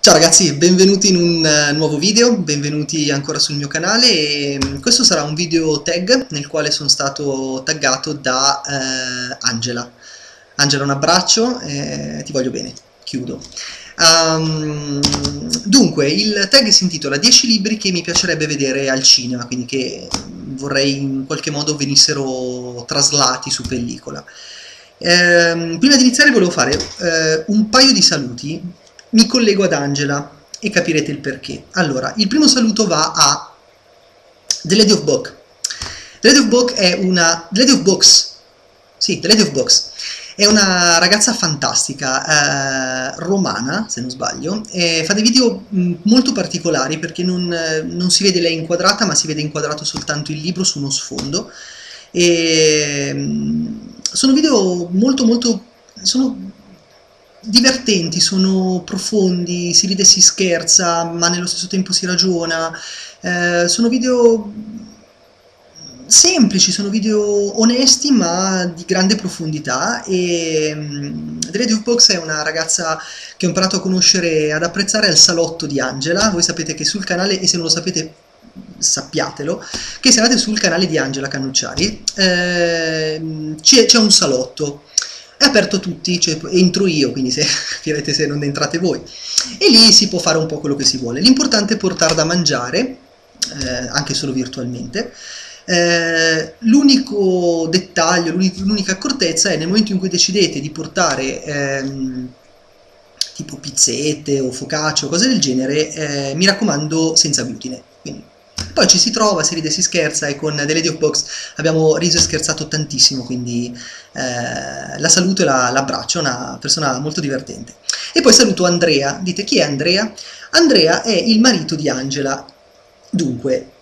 Ciao ragazzi, benvenuti in un uh, nuovo video, benvenuti ancora sul mio canale e um, questo sarà un video tag nel quale sono stato taggato da uh, Angela. Angela un abbraccio, e ti voglio bene, chiudo. Um, dunque, il tag si intitola 10 libri che mi piacerebbe vedere al cinema, quindi che vorrei in qualche modo venissero traslati su pellicola. Eh, prima di iniziare volevo fare eh, un paio di saluti mi collego ad Angela e capirete il perché. Allora, il primo saluto va a The Lady of Bok. The Lady of Bok è una... The Lady of Box. Sì, The Lady of Box. È una ragazza fantastica, eh, romana, se non sbaglio, e fa dei video mh, molto particolari perché non, non, si vede lei inquadrata, ma si vede inquadrato soltanto il libro su uno sfondo. E, mh, sono video molto molto... sono divertenti, sono profondi, si ride e si scherza, ma nello stesso tempo si ragiona. Eh, sono video semplici, sono video onesti ma di grande profondità. E um, The Lady Box è una ragazza che ho imparato a conoscere ad apprezzare al salotto di Angela, voi sapete che sul canale, e se non lo sapete sappiatelo, che se andate sul canale di Angela Cannucciari. Eh, c'è un salotto è aperto tutti, cioè entro io, quindi se capirete se non entrate voi. E lì si può fare un po' quello che si vuole. L'importante è portare da mangiare, eh, anche solo virtualmente. Eh, l'unico dettaglio, l'unica accortezza è nel momento in cui decidete di portare ehm, tipo pizzette o focaccia o cose del genere, eh, mi raccomando senza glutine. Quindi poi ci si trova, si ride, si scherza e con The Lady of Box abbiamo riso e scherzato tantissimo, quindi eh, la saluto e la, l'abbraccio, è una persona molto divertente. E poi saluto Andrea, dite chi è Andrea? Andrea è il marito di Angela, dunque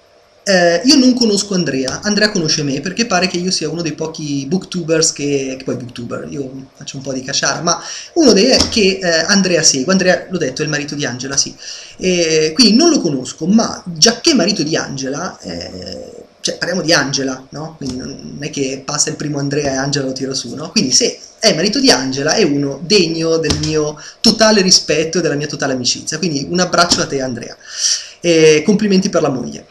eh, io non conosco Andrea, Andrea conosce me perché pare che io sia uno dei pochi booktubers che, che poi booktuber, io faccio un po' di cacciara, ma uno dei che eh, Andrea segue, Andrea l'ho detto è il marito di Angela, sì, e, quindi non lo conosco, ma già che marito di Angela, eh, cioè parliamo di Angela, no? Quindi non è che passa il primo Andrea e Angela lo tiro su, no? Quindi se è marito di Angela è uno degno del mio totale rispetto e della mia totale amicizia, quindi un abbraccio a te Andrea e complimenti per la moglie.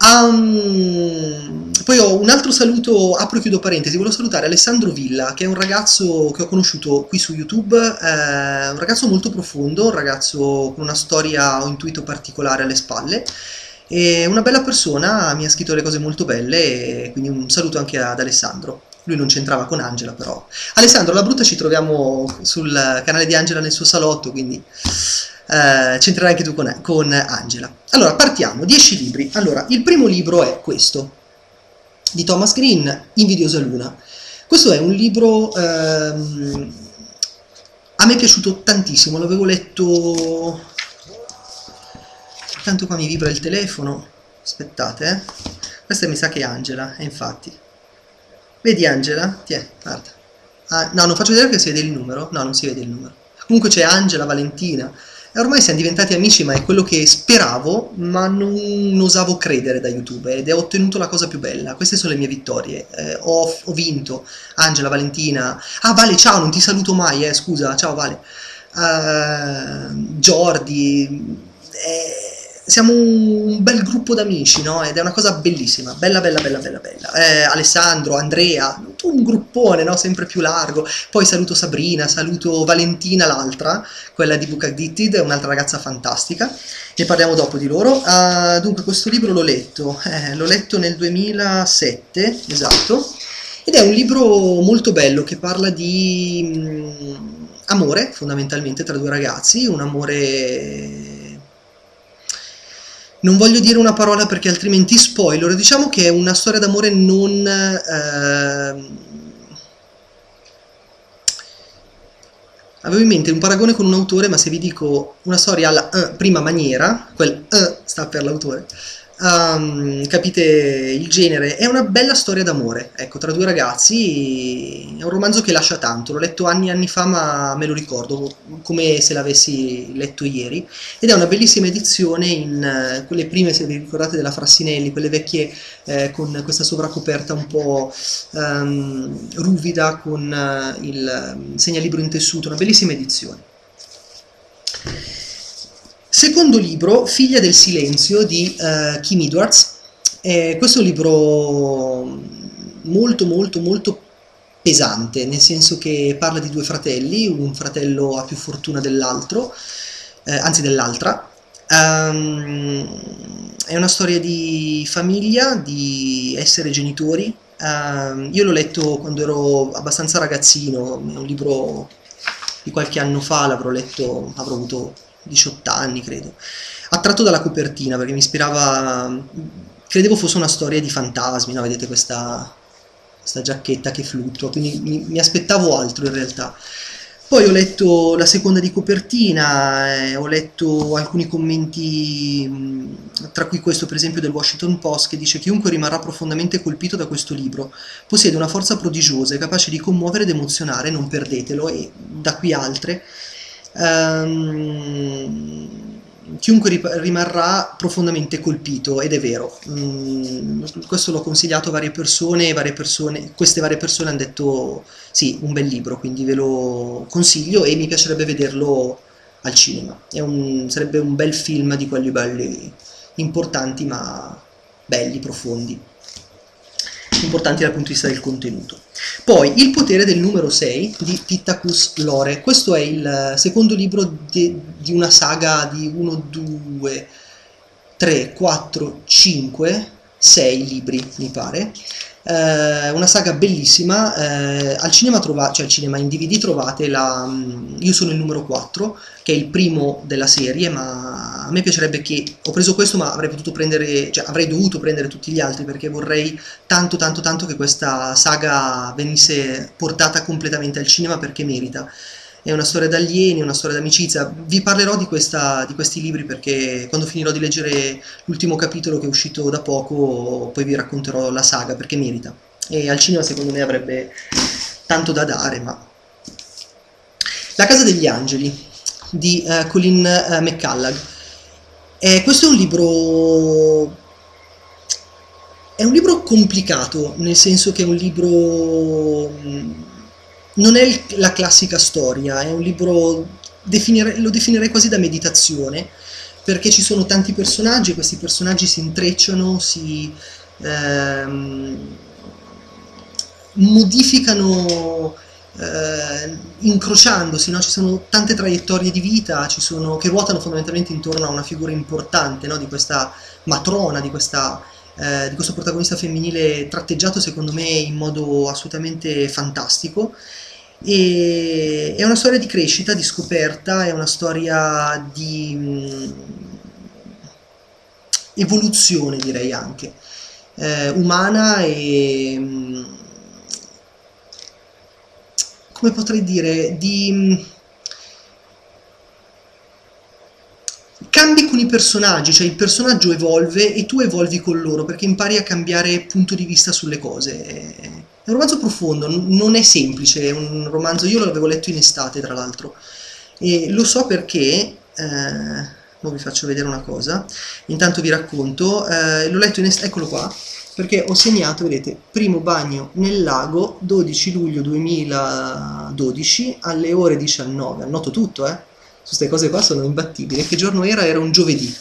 Um, poi ho un altro saluto, apro e chiudo parentesi, volevo salutare Alessandro Villa, che è un ragazzo che ho conosciuto qui su YouTube, eh, un ragazzo molto profondo, un ragazzo con una storia, ho intuito particolare alle spalle, e una bella persona, mi ha scritto delle cose molto belle, quindi un saluto anche ad Alessandro. Lui non c'entrava con Angela però. Alessandro, la brutta ci troviamo sul canale di Angela nel suo salotto, quindi eh, c'entrerai anche tu con, con Angela. Allora, partiamo, 10 libri. Allora, il primo libro è questo, di Thomas Green, Invidiosa Luna. Questo è un libro... Ehm, a me è piaciuto tantissimo, l'avevo letto... Tanto qua mi vibra il telefono. Aspettate, eh. Questa mi sa che è Angela, e infatti. Vedi Angela? Tiè, guarda. Ah, no, non faccio vedere che si vede il numero. No, non si vede il numero. Comunque c'è Angela, Valentina, ormai siamo diventati amici, ma è quello che speravo, ma non osavo credere da YouTube ed ho ottenuto la cosa più bella. Queste sono le mie vittorie. Eh, ho, ho, vinto. Angela, Valentina. Ah, Vale, ciao, non ti saluto mai, eh, scusa. Ciao, Vale. Uh, Jordi. Eh, siamo un bel gruppo d'amici, no? Ed è una cosa bellissima, bella, bella, bella, bella, bella. Eh, Alessandro, Andrea, un gruppone, no? Sempre più largo. Poi saluto Sabrina, saluto Valentina, l'altra, quella di Book Addicted, un'altra ragazza fantastica. Ne parliamo dopo di loro. Uh, dunque, questo libro l'ho letto, eh, l'ho letto nel 2007, esatto, ed è un libro molto bello che parla di mh, mm, amore, fondamentalmente, tra due ragazzi, un amore non voglio dire una parola perché altrimenti spoiler, diciamo che è una storia d'amore non... Eh, avevo in mente un paragone con un autore, ma se vi dico una storia alla uh, prima maniera, quel uh, sta per l'autore, Um, capite il genere, è una bella storia d'amore, ecco, tra due ragazzi, è un romanzo che lascia tanto, l'ho letto anni e anni fa ma me lo ricordo come se l'avessi letto ieri, ed è una bellissima edizione in uh, quelle prime, se vi ricordate, della Frassinelli, quelle vecchie eh, con questa sovracoperta un po' um, ruvida con uh, il um, segnalibro in tessuto, una bellissima edizione. Secondo libro, Figlia del silenzio di uh, Kim Edwards. Eh, questo è un libro molto molto molto pesante, nel senso che parla di due fratelli, un fratello ha più fortuna dell'altro, eh, anzi dell'altra. Um, è una storia di famiglia, di essere genitori. Um, io l'ho letto quando ero abbastanza ragazzino, è un libro di qualche anno fa, l'avrò letto, avrò avuto 18 anni credo, attratto dalla copertina perché mi ispirava, credevo fosse una storia di fantasmi, no? vedete questa, questa giacchetta che fluttua, quindi mi, mi, aspettavo altro in realtà. Poi ho letto la seconda di copertina, eh, ho letto alcuni commenti, tra cui questo per esempio del Washington Post, che dice chiunque rimarrà profondamente colpito da questo libro possiede una forza prodigiosa, è capace di commuovere ed emozionare, non perdetelo, e da qui altre. Um, chiunque rimarrà profondamente colpito ed è vero. Mm, questo l'ho consigliato a varie persone, varie persone queste varie persone hanno detto sì un bel libro quindi ve lo consiglio e mi piacerebbe vederlo al cinema. Un, sarebbe un bel film di quelli belli importanti ma belli profondi importanti dal punto di vista del contenuto. Poi Il potere del numero 6 di Pittacus Lore. Questo è il secondo libro di, di una saga di 1, 2, 3, 4, 5, 6 libri, mi pare, eh, una saga bellissima, eh, al cinema trovate, cioè al cinema in DVD trovate la mm, Io sono il numero 4, che è il primo della serie, ma a me piacerebbe che, ho preso questo ma avrei potuto prendere, cioè avrei dovuto prendere tutti gli altri perché vorrei tanto tanto tanto che questa saga venisse portata completamente al cinema perché merita è una storia d'alieni, una storia d'amicizia. Vi parlerò di, questa, di, questi libri perché quando finirò di leggere l'ultimo capitolo che è uscito da poco, poi vi racconterò la saga perché merita. E al cinema secondo me avrebbe tanto da dare, ma... La casa degli angeli di uh, Colin uh, McCallag. Eh, questo è un libro è un libro complicato, nel senso che è un libro non è la classica storia, è un libro, definire, lo definirei quasi da meditazione, perché ci sono tanti personaggi questi personaggi si intrecciano, si ehm, modificano eh, incrociandosi, no? ci sono tante traiettorie di vita sono, che ruotano fondamentalmente intorno a una figura importante no? di questa matrona, di questa eh, di questo protagonista femminile tratteggiato secondo me in modo assolutamente fantastico e è una storia di crescita, di scoperta, è una storia di mh, evoluzione direi anche, eh, umana e mh, come potrei dire, di mh, cambi con i personaggi, cioè il personaggio evolve e tu evolvi con loro perché impari a cambiare punto di vista sulle cose. È un romanzo profondo, non è semplice, è un romanzo, io l'avevo letto in estate tra l'altro, e lo so perché, eh, ora vi faccio vedere una cosa, intanto vi racconto, eh, l'ho letto in estate, eccolo qua, perché ho segnato, vedete, primo bagno nel lago, 12 luglio 2012, alle ore 19, annoto tutto, eh, su queste cose qua sono imbattibili, che giorno era? Era un giovedì,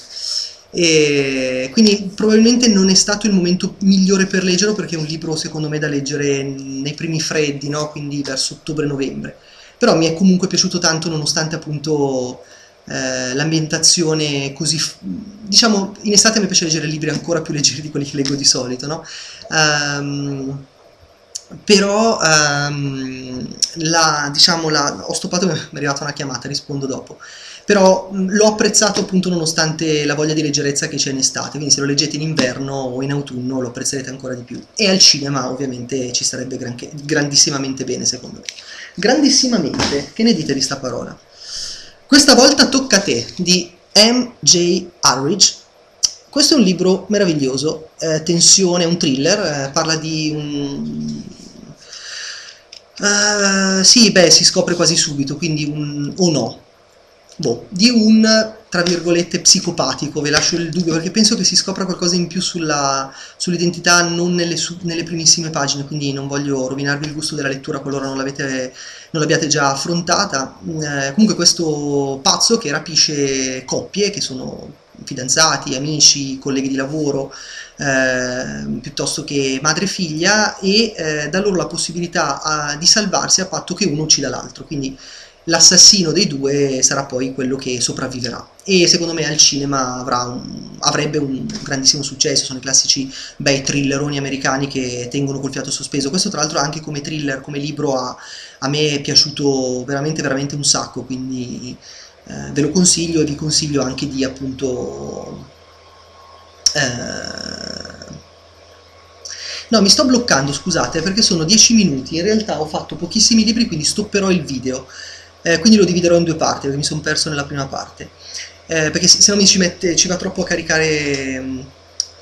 e quindi probabilmente non è stato il momento migliore per leggerlo perché è un libro secondo me da leggere nei primi freddi, no? quindi verso ottobre-novembre. Però mi è comunque piaciuto tanto nonostante appunto eh, l'ambientazione così... diciamo in estate mi piace leggere libri ancora più leggeri di quelli che leggo di solito, no? Um, però um, la, diciamo, la, ho stoppato mi è arrivata una chiamata, rispondo dopo però l'ho apprezzato appunto nonostante la voglia di leggerezza che c'è in estate, quindi se lo leggete in inverno o in autunno lo apprezzerete ancora di più. E al cinema ovviamente ci starebbe granché, grandissimamente bene secondo me. Grandissimamente, che ne dite di sta parola? Questa volta tocca a te, di M.J. Harridge. Questo è un libro meraviglioso, eh, tensione, un thriller, eh, parla di un... Uh, sì, beh, si scopre quasi subito, quindi un... o no, boh, di un tra virgolette psicopatico, ve lascio il dubbio perché penso che si scopra qualcosa in più sulla, sull'identità non nelle, su, nelle, primissime pagine, quindi non voglio rovinarvi il gusto della lettura qualora non, non l'abbiate già affrontata. Eh, comunque questo pazzo che rapisce coppie che sono fidanzati, amici, colleghi di lavoro, eh, piuttosto che madre e figlia e eh, dà loro la possibilità a, di salvarsi a patto che uno uccida l'altro. Quindi l'assassino dei due sarà poi quello che sopravviverà. E secondo me al cinema un, avrebbe un grandissimo successo, sono i classici bei thrilleroni americani che tengono col fiato sospeso, questo tra l'altro anche come thriller, come libro a, a me è piaciuto veramente veramente un sacco, quindi eh, ve lo consiglio e vi consiglio anche di appunto... Eh, No, mi sto bloccando, scusate, perché sono 10 minuti, in realtà ho fatto pochissimi libri, quindi stopperò il video eh, quindi lo dividerò in due parti perché mi sono perso nella prima parte. Eh, perché se, se no mi ci, mette, ci va troppo a caricare mm,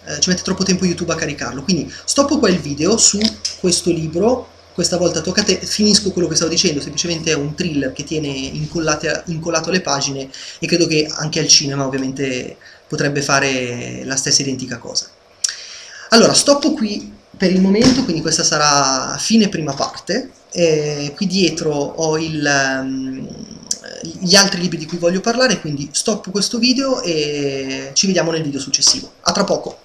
eh, ci mette troppo tempo YouTube a caricarlo. Quindi stoppo qua il video su questo libro. Questa volta tocca finisco quello che stavo dicendo, semplicemente è un thriller che tiene incollato alle pagine e credo che anche al cinema ovviamente potrebbe fare la stessa identica cosa. Allora, stoppo qui per il momento, quindi questa sarà fine prima parte, eh, qui dietro ho il, um, gli altri libri di cui voglio parlare, quindi stoppo questo video e ci vediamo nel video successivo. A tra poco!